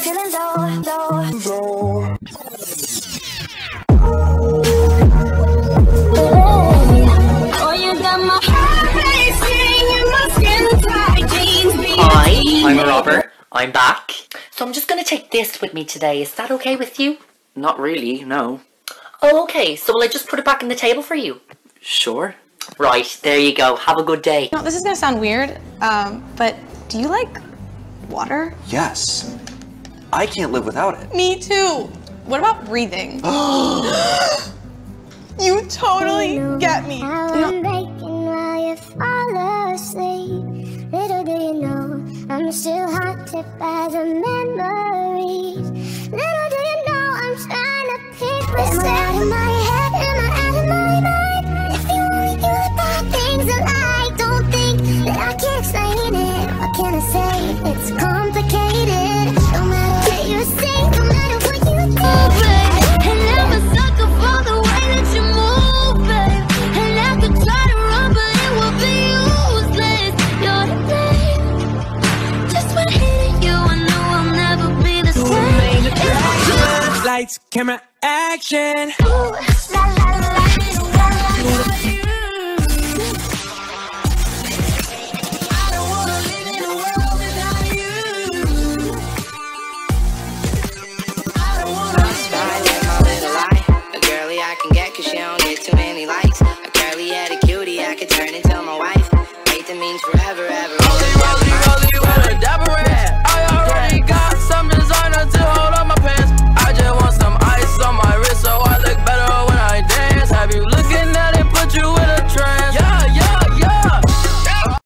feeling low, low, low. Hi, I'm I'm back. So I'm just going to take this with me today. Is that okay with you? Not really, no. Oh, okay. So will I just put it back on the table for you? Sure. Right, there you go. Have a good day. No, this is gonna sound weird, um, but do you like water? Yes. I can't live without it. Me too. What about breathing? you totally get me. I'm baking while you fall asleep. Little do you know, I'm still haunted by the memories. Lights, camera, action. Ooh, la la la la la.